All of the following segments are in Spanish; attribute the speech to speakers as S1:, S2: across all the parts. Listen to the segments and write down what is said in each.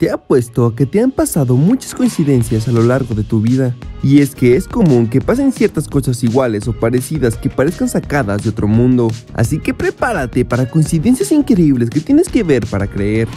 S1: Te apuesto a que te han pasado muchas coincidencias a lo largo de tu vida. Y es que es común que pasen ciertas cosas iguales o parecidas que parezcan sacadas de otro mundo. Así que prepárate para coincidencias increíbles que tienes que ver para creer.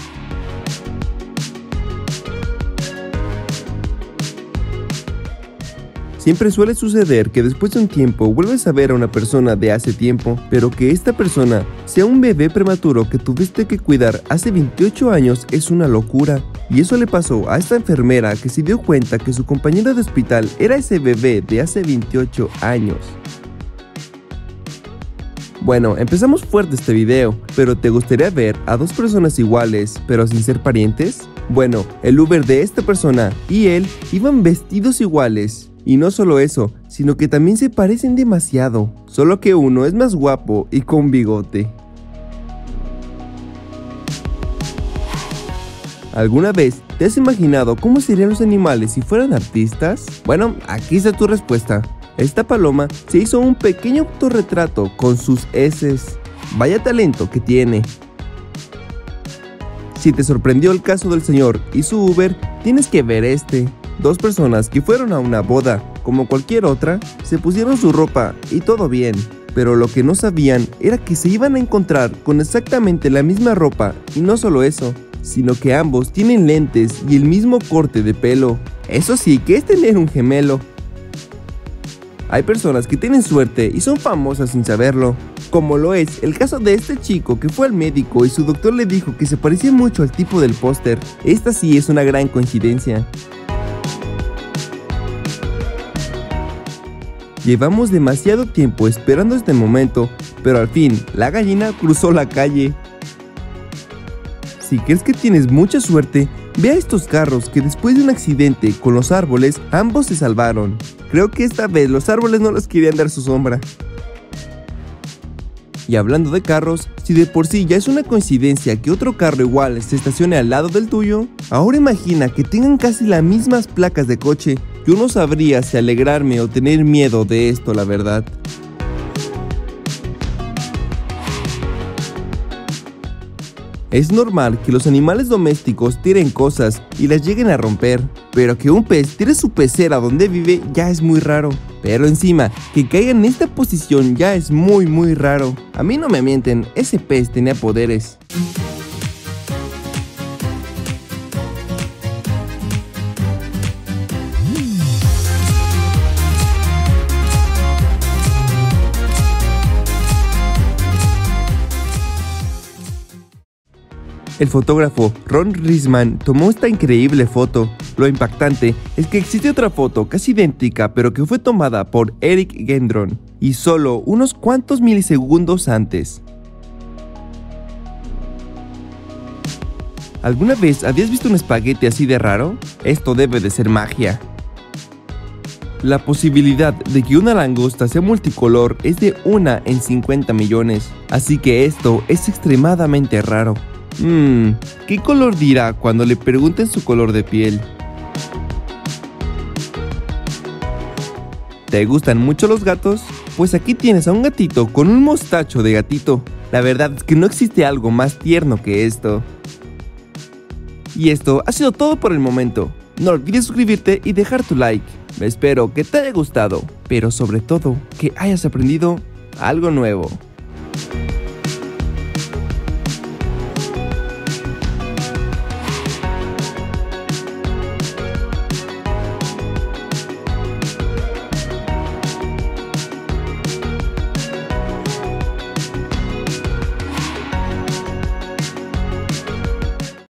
S1: Siempre suele suceder que después de un tiempo vuelves a ver a una persona de hace tiempo, pero que esta persona sea un bebé prematuro que tuviste que cuidar hace 28 años es una locura. Y eso le pasó a esta enfermera que se dio cuenta que su compañero de hospital era ese bebé de hace 28 años. Bueno, empezamos fuerte este video, pero ¿te gustaría ver a dos personas iguales, pero sin ser parientes? Bueno, el Uber de esta persona y él iban vestidos iguales, y no solo eso, sino que también se parecen demasiado, solo que uno es más guapo y con bigote. ¿Alguna vez te has imaginado cómo serían los animales si fueran artistas? Bueno, aquí está tu respuesta. Esta paloma se hizo un pequeño autorretrato con sus heces. Vaya talento que tiene. Si te sorprendió el caso del señor y su Uber, tienes que ver este. Dos personas que fueron a una boda, como cualquier otra, se pusieron su ropa y todo bien, pero lo que no sabían era que se iban a encontrar con exactamente la misma ropa y no solo eso, sino que ambos tienen lentes y el mismo corte de pelo. Eso sí, que es tener un gemelo. Hay personas que tienen suerte y son famosas sin saberlo, como lo es el caso de este chico que fue al médico y su doctor le dijo que se parecía mucho al tipo del póster. Esta sí es una gran coincidencia. Llevamos demasiado tiempo esperando este momento, pero al fin, la gallina cruzó la calle. Si crees que tienes mucha suerte, ve a estos carros que después de un accidente con los árboles, ambos se salvaron. Creo que esta vez los árboles no les querían dar su sombra. Y hablando de carros, si de por sí ya es una coincidencia que otro carro igual se estacione al lado del tuyo, ahora imagina que tengan casi las mismas placas de coche. Yo no sabría si alegrarme o tener miedo de esto, la verdad. Es normal que los animales domésticos tiren cosas y las lleguen a romper, pero que un pez tire su pecera donde vive ya es muy raro. Pero encima, que caiga en esta posición ya es muy muy raro. A mí no me mienten, ese pez tenía poderes. El fotógrafo Ron Risman tomó esta increíble foto. Lo impactante es que existe otra foto casi idéntica pero que fue tomada por Eric Gendron y solo unos cuantos milisegundos antes. ¿Alguna vez habías visto un espagueti así de raro? Esto debe de ser magia. La posibilidad de que una langosta sea multicolor es de 1 en 50 millones, así que esto es extremadamente raro. Mmm, ¿qué color dirá cuando le pregunten su color de piel? ¿Te gustan mucho los gatos? Pues aquí tienes a un gatito con un mostacho de gatito. La verdad es que no existe algo más tierno que esto. Y esto ha sido todo por el momento. No olvides suscribirte y dejar tu like. Espero que te haya gustado, pero sobre todo que hayas aprendido algo nuevo.